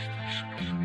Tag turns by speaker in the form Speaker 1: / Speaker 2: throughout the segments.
Speaker 1: 是？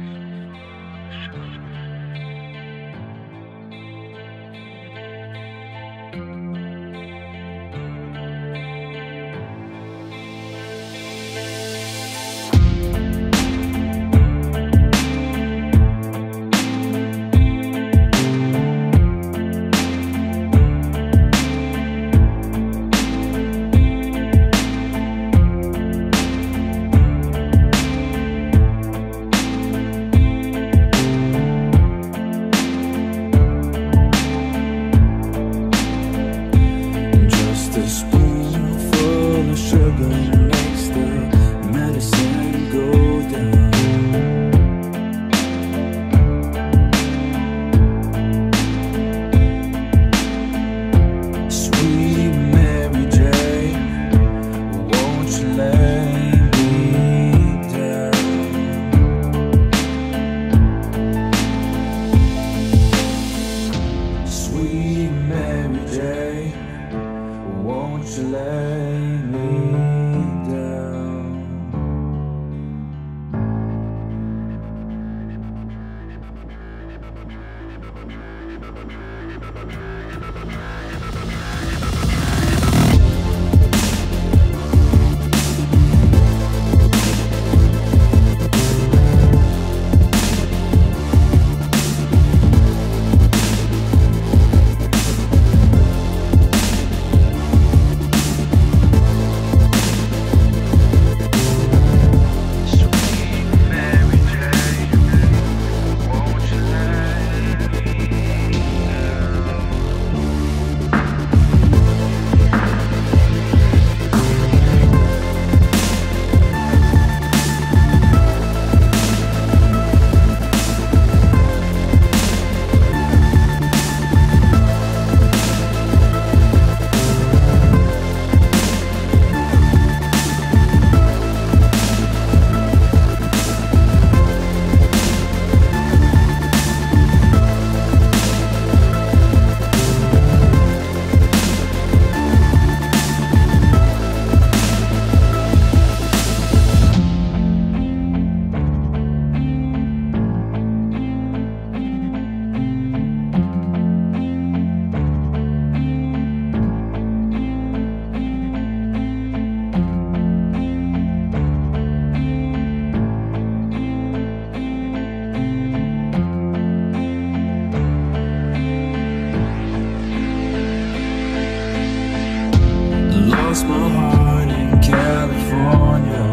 Speaker 1: My heart in California.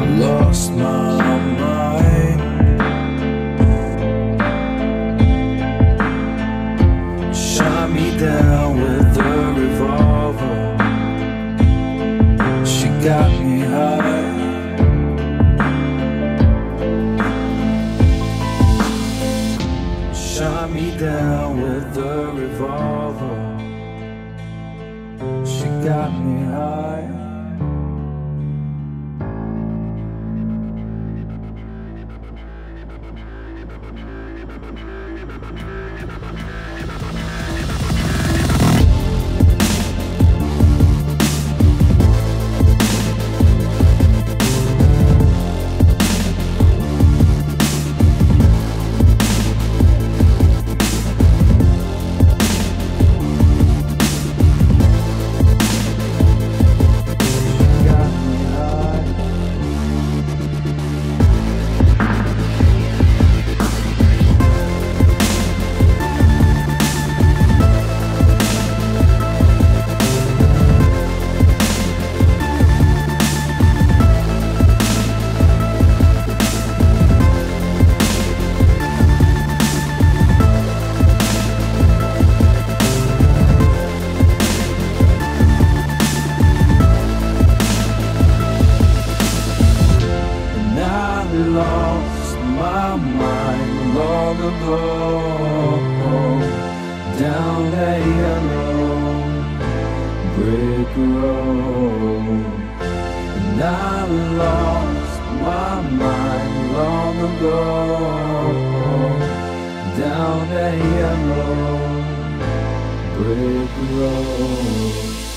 Speaker 1: I lost my mind. Shot me down with a revolver. She got me high. Got me high. Lost my mind long ago down that yellow brick road. And I lost my mind long ago down that yellow brick road.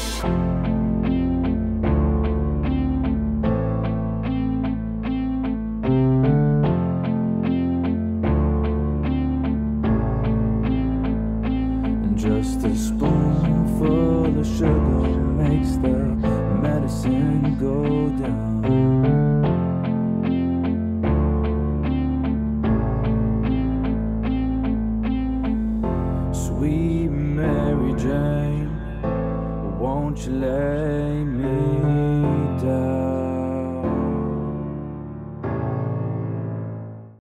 Speaker 1: Mary Jane, won't you lay me